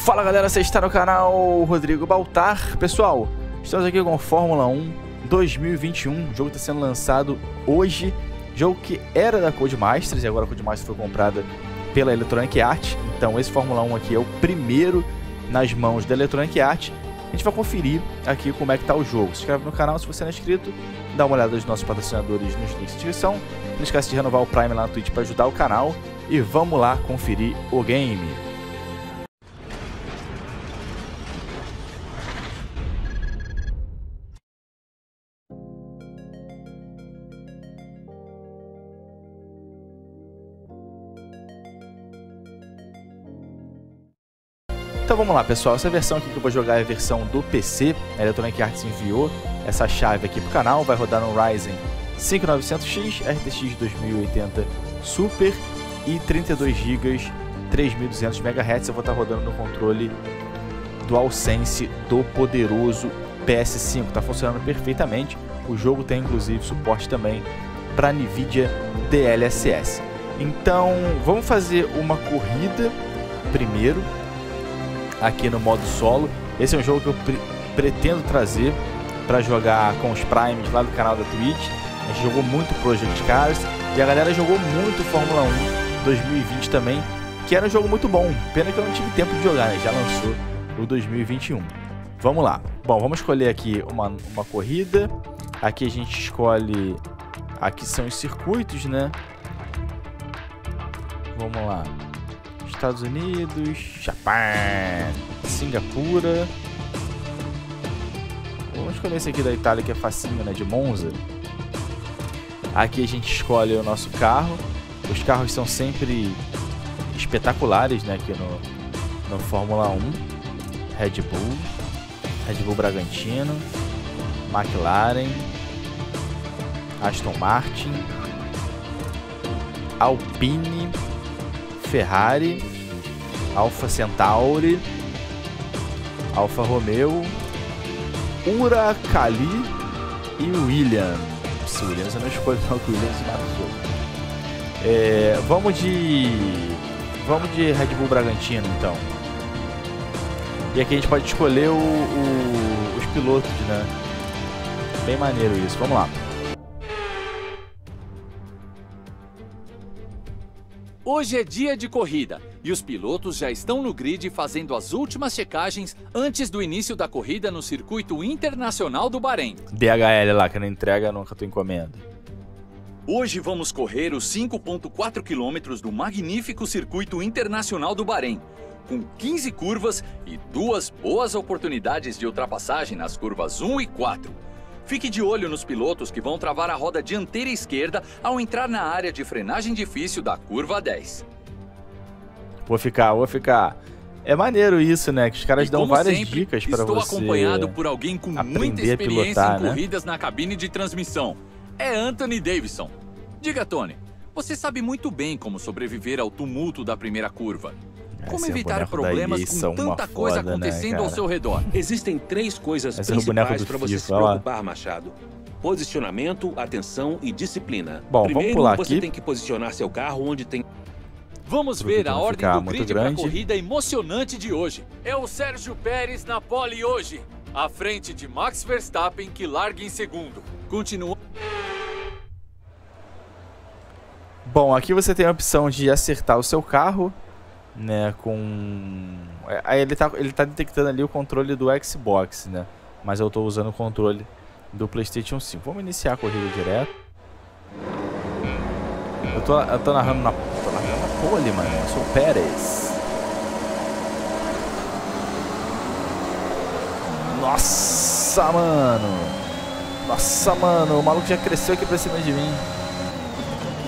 Fala galera, você está no canal Rodrigo Baltar. Pessoal, estamos aqui com Fórmula 1 2021. O jogo está sendo lançado hoje. Jogo que era da Codemasters e agora a Codemasters foi comprada pela Electronic Arts. Então esse Fórmula 1 aqui é o primeiro nas mãos da Electronic Arts. A gente vai conferir aqui como é que está o jogo. Se inscreve no canal se você não é inscrito. Dá uma olhada nos nossos patrocinadores nos links de descrição. Não esquece de renovar o Prime lá no Twitch para ajudar o canal. E vamos lá conferir o game. Então vamos lá, pessoal. Essa versão aqui que eu vou jogar é a versão do PC. A Electronic Arts enviou essa chave aqui pro canal. Vai rodar no Ryzen 5900X, RTX 2080 Super e 32 GB 3200 MHz. Eu vou estar rodando no controle DualSense do poderoso PS5. Está funcionando perfeitamente. O jogo tem inclusive suporte também para NVIDIA DLSS. Então vamos fazer uma corrida primeiro aqui no modo solo. Esse é um jogo que eu pre pretendo trazer para jogar com os Primes lá do canal da Twitch. A gente jogou muito Project Cars e a galera jogou muito Fórmula 1 2020 também, que era um jogo muito bom. Pena que eu não tive tempo de jogar, né? Já lançou o 2021. Vamos lá. Bom, vamos escolher aqui uma, uma corrida. Aqui a gente escolhe... Aqui são os circuitos, né? Vamos lá. Estados Unidos, Japão, Singapura. Vamos escolher esse aqui da Itália que é facinho, né? De Monza. Aqui a gente escolhe o nosso carro. Os carros são sempre espetaculares, né? Aqui no, no Fórmula 1. Red Bull, Red Bull Bragantino, McLaren, Aston Martin, Alpine, Ferrari, Alfa Centauri, Alfa Romeo, Huracan e Williams. Williams eu não escolho não, que o Williams mata o jogo. É, vamos de... Vamos de Red Bull Bragantino, então. E aqui a gente pode escolher o, o, os pilotos, né? Bem maneiro isso. Vamos lá. Hoje é dia de corrida e os pilotos já estão no grid fazendo as últimas checagens antes do início da corrida no circuito internacional do Bahrein. DHL lá, que não entrega nunca tua encomenda. Hoje vamos correr os 5.4 quilômetros do magnífico circuito internacional do Bahrein, com 15 curvas e duas boas oportunidades de ultrapassagem nas curvas 1 e 4. Fique de olho nos pilotos que vão travar a roda dianteira esquerda ao entrar na área de frenagem difícil da curva 10. Vou ficar, vou ficar. É maneiro isso, né? Que os caras E dão várias sempre, dicas para você. Estou acompanhado por alguém com muita experiência pilotar, em né? corridas na cabine de transmissão. É Anthony Davidson. Diga, Tony, você sabe muito bem como sobreviver ao tumulto da primeira curva. Como Esse evitar da problemas com tanta coisa foda, né, acontecendo ao cara? seu redor? Existem três coisas Esse é principais do para você se FIFA, olha lá. preocupar, Machado. Posicionamento, atenção e disciplina. Bom, vamos Primeiro, pular você aqui. tem que posicionar seu carro onde tem Vamos ver a ordem do grid para a corrida emocionante de hoje. É o Sérgio Pérez na pole hoje, à frente de Max Verstappen que larga em segundo. Continua Bom, aqui você tem a opção de acertar o seu carro, né, com... é, Aí ele tá, ele tá detectando ali o controle do Xbox, né, mas eu tô usando o controle do Playstation 5. Vamos iniciar a corrida direto. Eu tô, eu tô narrando na, tô narrando na pole, mano, eu sou o Pérez. Nossa, mano. Nossa, mano, o maluco já cresceu aqui pra cima de mim.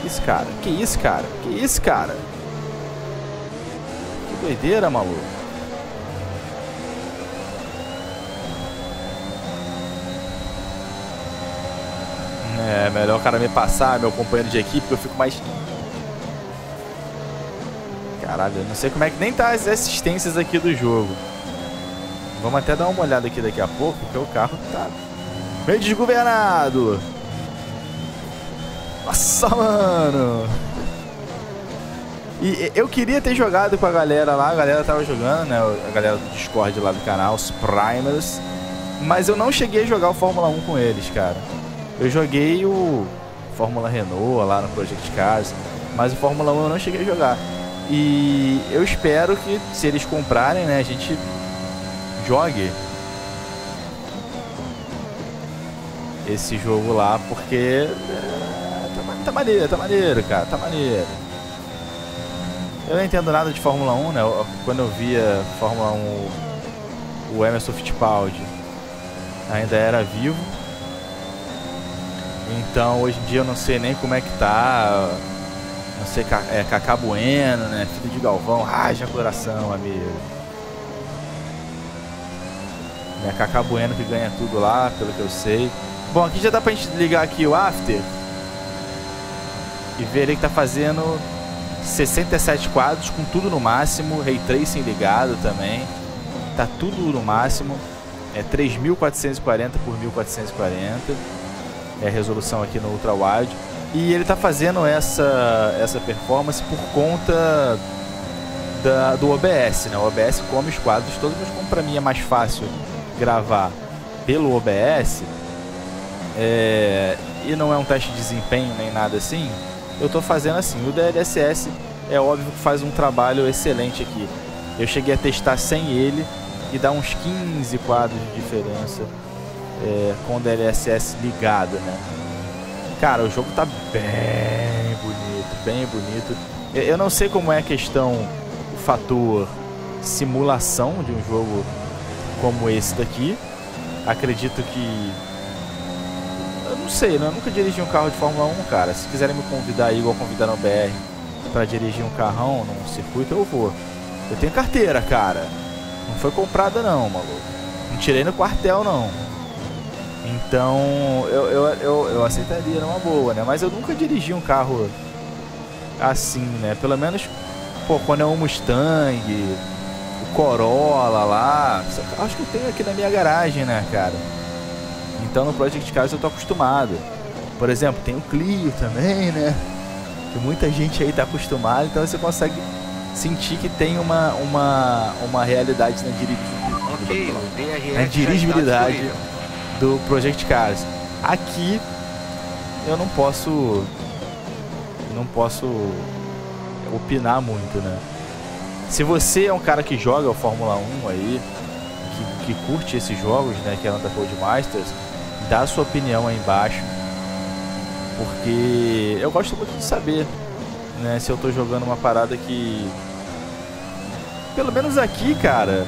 Que isso, cara? Que isso, cara? Que isso, cara? Doideira, maluco. É, melhor o cara me passar, meu companheiro de equipe, que eu fico mais... Caralho, eu não sei como é que nem tá as assistências aqui do jogo. Vamos até dar uma olhada aqui daqui a pouco, porque o carro tá meio desgovernado. Nossa, mano. E eu queria ter jogado com a galera lá, a galera tava jogando, né? A galera do Discord lá do canal, os Primers. Mas eu não cheguei a jogar o Fórmula 1 com eles, cara. Eu joguei o Fórmula Renault lá no Project Cars, mas o Fórmula 1 eu não cheguei a jogar. E eu espero que se eles comprarem, né, a gente jogue esse jogo lá, porque é, tá, tá maneiro, tá maneiro, cara, tá maneiro. Eu não entendo nada de Fórmula 1, né? Quando eu via Fórmula 1, o Emerson Fittipaldi ainda era vivo. Então hoje em dia eu não sei nem como é que tá. Não sei, é Cacá Bueno, né? Filho de Galvão, raja coração, amigo. É Cacá Bueno que ganha tudo lá, pelo que eu sei. Bom, aqui já dá pra gente ligar aqui o After. E ver ele que tá fazendo 67 quadros com tudo no máximo, Ray Tracing ligado também. Tá tudo no máximo. É 3440 por 1440. É a resolução aqui no ultra wide. E ele tá fazendo essa essa performance por conta da, do OBS, né? O OBS come os quadros todos, mas como para mim é mais fácil gravar pelo OBS, é, e não é um teste de desempenho nem nada assim, eu estou fazendo assim. O DLSS é óbvio que faz um trabalho excelente aqui. Eu cheguei a testar sem ele e dá uns 15 quadros de diferença é, com o DLSS ligado, né? Cara, o jogo tá bem bonito, bem bonito. Eu não sei como é a questão, o fator simulação de um jogo como esse daqui. Acredito que eu não sei, né? Eu nunca dirigi um carro de Fórmula 1, cara. Se quiserem me convidar aí, igual convidar no BR, para dirigir um carrão num circuito, eu vou. Eu tenho carteira, cara. Não foi comprada não, maluco. Não tirei no quartel, não. Então, eu, eu, eu, eu aceitaria numa boa, né? Mas eu nunca dirigi um carro assim, né? Pelo menos, pô, quando é um Mustang, o Corolla lá. Acho que eu tenho aqui na minha garagem, né, cara? Então no Project Cars eu tô acostumado. Por exemplo, tem o Clio também, né? Que muita gente aí tá acostumado, então você consegue sentir que tem uma, uma, uma realidade na, dirigibilidade, okay, na dirigibilidade do Project Cars. Aqui eu não posso não posso opinar muito, né? Se você é um cara que joga o Fórmula 1 aí, que, que curte esses jogos, né, que é o Undercode Masters, dá a sua opinião aí embaixo. Porque eu gosto muito de saber, né, se eu tô jogando uma parada que pelo menos aqui, cara,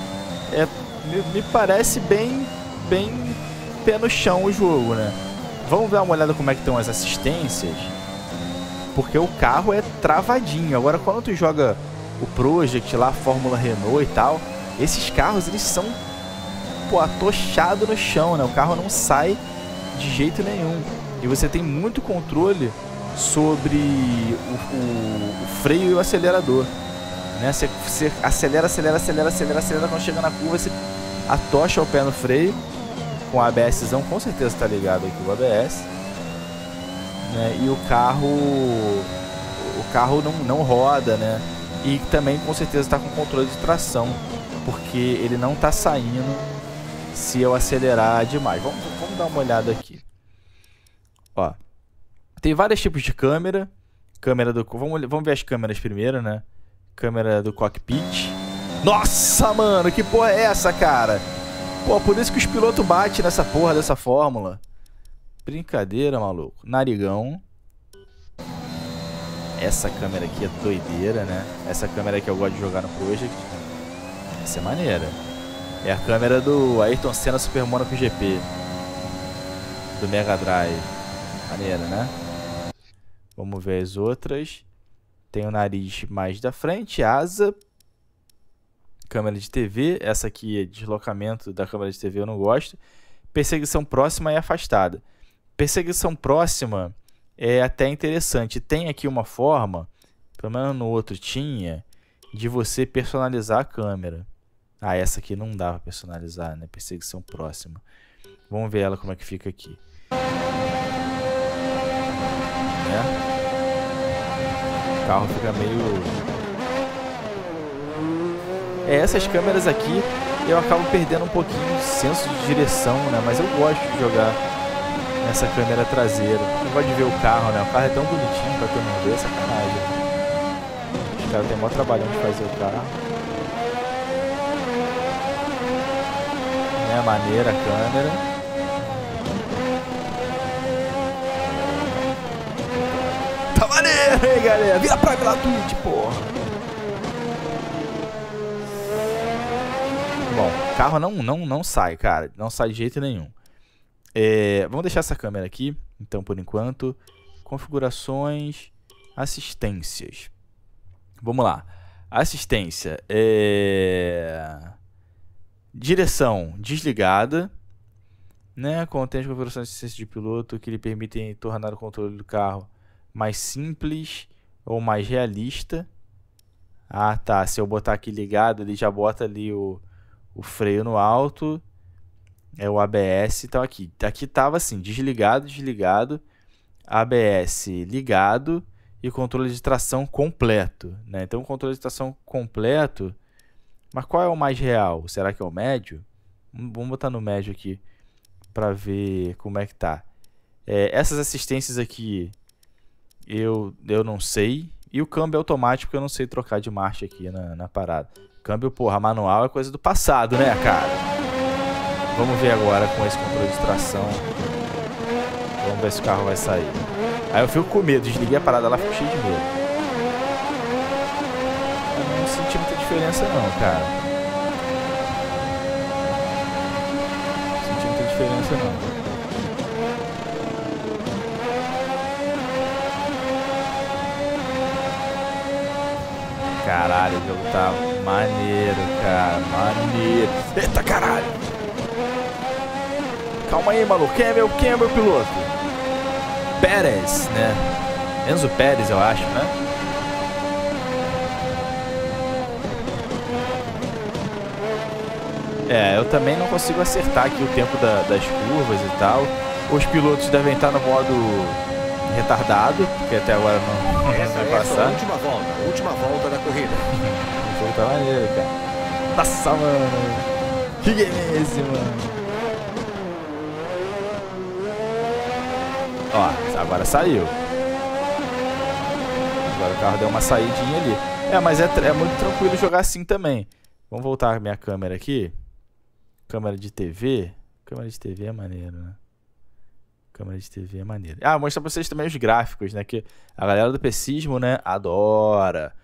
é me, me parece bem bem pé no chão o jogo, né? Vamos dar uma olhada como é que estão as assistências. Porque o carro é travadinho. Agora quando tu joga o Project lá, Fórmula Renault e tal, esses carros eles são pô, atochado no chão, né? O carro não sai de jeito nenhum. E você tem muito controle sobre o, o, o freio e o acelerador. Né? Você, você, acelera, acelera, acelera, acelera, acelera. Quando chega na curva, você atocha o pé no freio. Com o ABSzão, com certeza está ligado aqui o ABS. Né? E o carro. O carro não, não roda, né? E também com certeza está com controle de tração. Porque ele não está saindo se eu acelerar demais. Vamos, vamos dar uma olhada aqui. Tem vários tipos de câmera. Câmera do. Vamos, vamos ver as câmeras primeiro, né? Câmera do cockpit. Nossa, mano, que porra é essa, cara? Pô, por isso que os pilotos batem nessa porra dessa fórmula. Brincadeira, maluco. Narigão. Essa câmera aqui é doideira, né? Essa câmera que eu gosto de jogar no Project. Essa é maneira. É a câmera do Ayrton Senna Super Monaco GP. Do Mega Drive. Maneira, né? Vamos ver as outras. Tem o nariz mais da frente, asa. Câmera de TV. Essa aqui é deslocamento da câmera de TV, eu não gosto. Perseguição próxima e afastada. Perseguição próxima é até interessante. Tem aqui uma forma, pelo menos no outro tinha, de você personalizar a câmera. Ah, essa aqui não dá personalizar, né? Perseguição próxima. Vamos ver ela como é que fica aqui. Né? O carro fica meio É, essas câmeras aqui eu acabo perdendo um pouquinho o senso de direção, né? Mas eu gosto de jogar nessa câmera traseira. Eu gosto de ver o carro, né? O carro é tão bonitinho pra tu não ver, é sacanagem. Os caras têm maior trabalhão de fazer o carro. É maneira a câmera. Maneiro, hein, galera? Vira pra lá, Twitch, porra. Bom, carro não, não, não sai, cara. Não sai de jeito nenhum. É, vamos deixar essa câmera aqui, então, por enquanto. Configurações, assistências. Vamos lá. Assistência. É... Direção desligada. Né? Contém as configurações de assistência de piloto que lhe permitem tornar o controle do carro mais simples ou mais realista. Ah, tá. Se eu botar aqui ligado, ele já bota ali o, o freio no alto. É o ABS. Então aqui, aqui tava assim, desligado, desligado, ABS ligado e controle de tração completo, né? Então controle de tração completo, mas qual é o mais real? Será que é o médio? Vamos botar no médio aqui para ver como é que tá. É, essas assistências aqui eu, eu não sei. E o câmbio automático eu não sei trocar de marcha aqui na, na parada. Câmbio, porra, manual é coisa do passado, né, cara? Vamos ver agora com esse controle de tração. Vamos ver se o carro vai sair. Aí eu fico com medo, desliguei a parada lá, fico cheio de medo. Eu não senti muita diferença não, cara. Não senti muita diferença não. Caralho, o jogo tá maneiro, cara. Maneiro. Eita caralho. Calma aí, maluco. Quem é meu, quem é meu piloto? Pérez, né? Enzo Pérez, eu acho, né? É, eu também não consigo acertar aqui o tempo da, das curvas e tal. Os pilotos devem estar no modo retardado, porque até agora não, Essa vai passar. É a última volta, última volta da corrida. o jogo tá maneiro, cara. Nossa, mano. Que game é esse, mano? Ó, agora saiu. Agora o carro deu uma saidinha ali. É, mas é, é muito tranquilo jogar assim também. Vamos voltar a minha câmera aqui. Câmera de TV. Câmera de TV é maneiro, né? Câmera de TV é maneira. Ah, mostrar pra vocês também os gráficos, né? Que a galera do PCismo, né? Adora.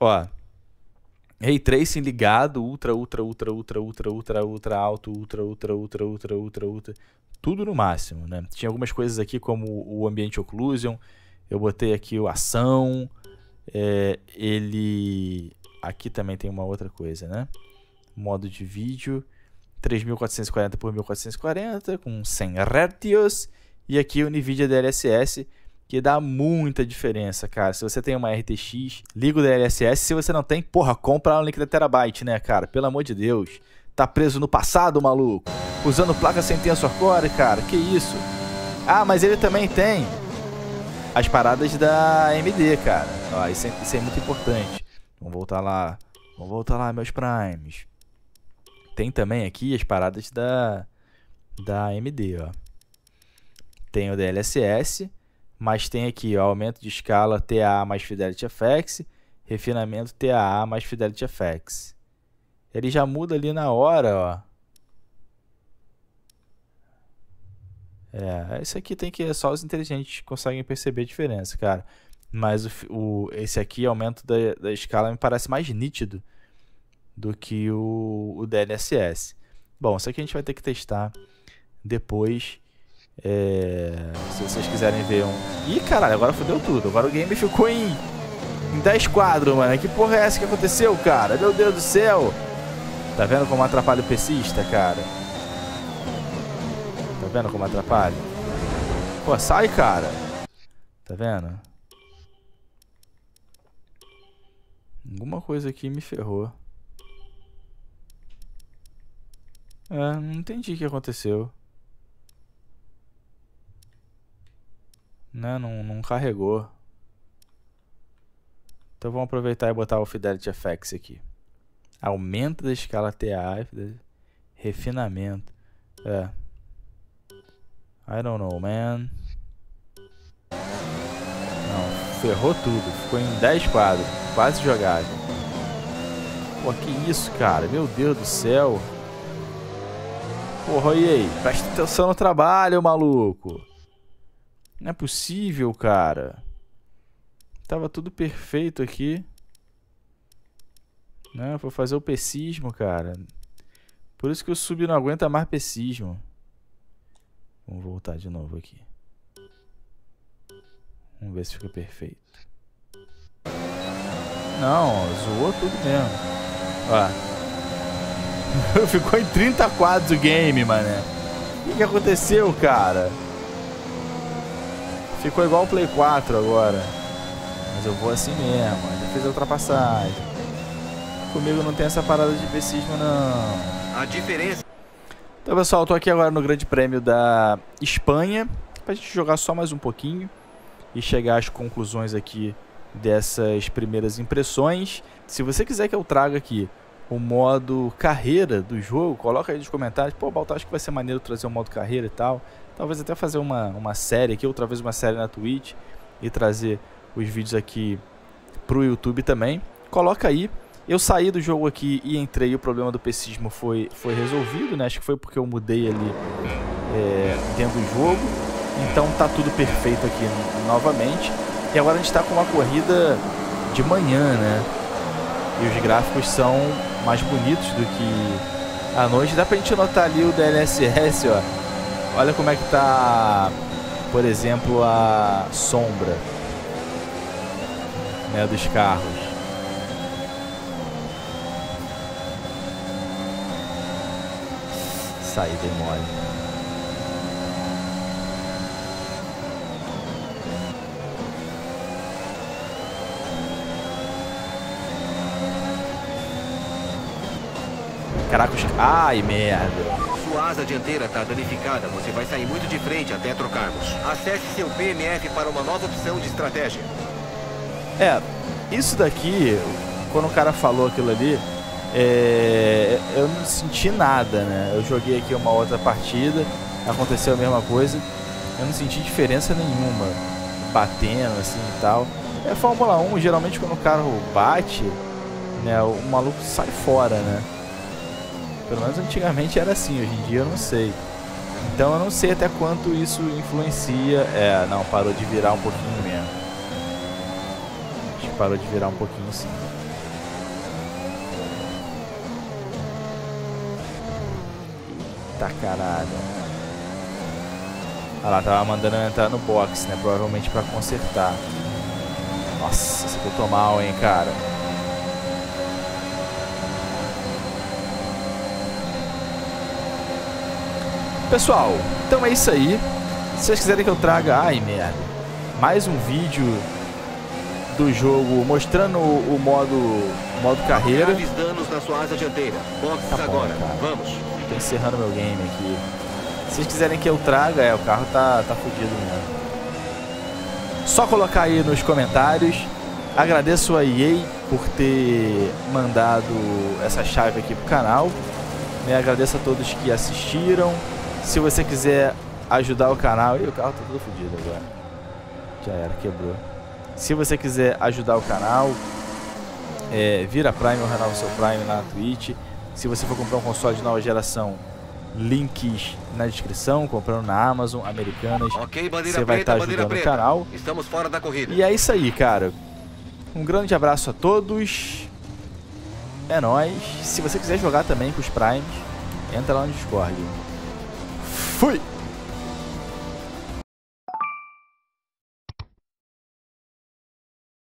Ó. Ray Tracing ligado, ultra, ultra, ultra, ultra, ultra, ultra, ultra alto, ultra, ultra, ultra, ultra, ultra, ultra. Tudo no máximo, né? Tinha algumas coisas aqui como o Ambient Occlusion. Eu botei aqui o Ação. É, ele... Aqui também tem uma outra coisa, né? Modo de vídeo. 3440 por 1440 com 100 Hz e aqui o Nvidia DLSS que dá muita diferença, cara. Se você tem uma RTX, liga o DLSS. Se você não tem, porra, compra um link da Terabyte, né, cara? Pelo amor de Deus. Tá preso no passado, maluco. Usando placa sem tensor core, cara. Que isso? Ah, mas ele também tem as paradas da AMD, cara. Ó, isso, é, isso é muito importante. Vamos voltar lá. Vamos voltar lá, meus primes. Tem também aqui as paradas da, da AMD, ó. Tem o DLSS, mas tem aqui ó, aumento de escala TAA mais Fidelity FX, refinamento TAA mais Fidelity FX. Ele já muda ali na hora, ó. É, isso aqui tem que só os inteligentes conseguem perceber a diferença, cara. Mas o, o esse aqui, aumento da, da escala, me parece mais nítido do que o, o DLSS. Bom, isso aqui a gente vai ter que testar depois. É, se vocês quiserem ver um. Ih, caralho, agora fodeu tudo. Agora o game ficou em, em 10 quadros, mano. Que porra é essa que aconteceu, cara? Meu Deus do céu! Tá vendo como atrapalha o pesista, cara? Tá vendo como atrapalha? Pô, sai, cara! Tá vendo? Alguma coisa aqui me ferrou. É, não entendi o que aconteceu. Né, não, não carregou. Então vamos aproveitar e botar o Fidelity FX aqui. Aumento da escala TAF. Refinamento. É. I don't know, man. Não, ferrou tudo. Ficou em 10 quadros. Quase jogável. Pô, que isso, cara? Meu Deus do céu. Porra, e aí? Presta atenção no trabalho, maluco. Não é possível, cara. Tava tudo perfeito aqui. Não, vou fazer o pessismo, cara. Por isso que o sub não aguenta mais pessismo. Vamos voltar de novo aqui. Vamos ver se fica perfeito. Não, zoou tudo mesmo. Ó. Ficou em 30 quadros o game, mané. O que, que aconteceu, cara? Ficou igual o Play 4 agora. Mas eu vou assim mesmo. Já fiz a ultrapassagem. Comigo não tem essa parada de pessismo, não. A diferença então, pessoal, eu tô aqui agora no Grande Prêmio da Espanha pra gente jogar só mais um pouquinho e chegar às conclusões aqui dessas primeiras impressões. Se você quiser que eu traga aqui o modo carreira do jogo, coloca aí nos comentários. Pô, Baltar, acho que vai ser maneiro trazer o modo carreira e tal. Talvez até fazer uma, uma série aqui, outra vez uma série na Twitch e trazer os vídeos aqui pro YouTube também. Coloca aí. Eu saí do jogo aqui e entrei e o problema do pessismo foi, foi resolvido, né? Acho que foi porque eu mudei ali é, dentro do jogo. Então tá tudo perfeito aqui novamente. E agora a gente tá com uma corrida de manhã, né? E os gráficos são mais bonitos do que à noite. Dá pra gente notar ali o DLSS, ó. Olha como é que tá, por exemplo, a sombra né, dos carros. saída mole. Caraca, os... Ai, merda. Sua asa dianteira está danificada. Você vai sair muito de frente até trocarmos. Acesse seu PMF para uma nova opção de estratégia. É, isso daqui, quando o cara falou aquilo ali, é, eu não senti nada, né? Eu joguei aqui uma outra partida, aconteceu a mesma coisa, eu não senti diferença nenhuma batendo assim e tal. É Fórmula 1, geralmente quando o carro bate, né, o maluco sai fora, né? Pelo menos antigamente era assim, hoje em dia eu não sei. Então eu não sei até quanto isso influencia. É, não, parou de virar um pouquinho mesmo. Acho que parou de virar um pouquinho sim. Eita caralho. Olha lá, tava mandando eu entrar no box, né? Provavelmente pra consertar. Nossa, aqui eu mal, hein, cara. Pessoal, então é isso aí. Se vocês quiserem que eu traga... Ai, merda. Mais um vídeo do jogo mostrando o modo, modo carreira. Graves danos na sua asa dianteira. Box Tá bom, agora. cara. Vamos. Tô encerrando meu game aqui. Se vocês quiserem que eu traga, é, o carro tá, tá fudido mesmo. Só colocar aí nos comentários. Agradeço a EA por ter mandado essa chave aqui pro canal. Né? Agradeço a todos que assistiram. Se você quiser ajudar o canal... Ih, o carro tá todo fudido agora. Já era, quebrou. Se você quiser ajudar o canal, é, vira Prime ou renova seu Prime lá na Twitch. Se você for comprar um console de nova geração, links na descrição, comprando na Amazon, Americanas. Ok, Você vai preta, estar bandeira ajudando o canal. Estamos fora da corrida. E é isso aí, cara. Um grande abraço a todos. É nóis. Se você quiser jogar também com os Primes, entra lá no Discord. Fui!